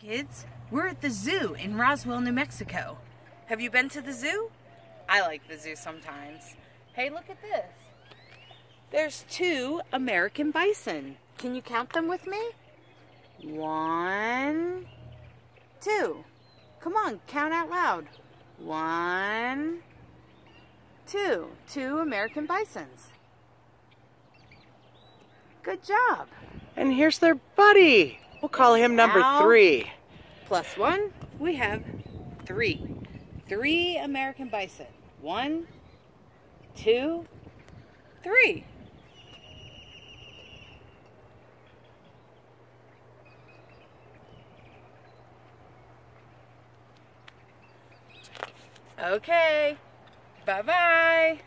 Kids, we're at the zoo in Roswell, New Mexico. Have you been to the zoo? I like the zoo sometimes. Hey, look at this. There's two American bison. Can you count them with me? One, two. Come on, count out loud. One, two. Two American bisons. Good job. And here's their buddy. We'll call him number Now- three. Plus one, we have three. Three American bison. One, two, three. Okay. Bye bye.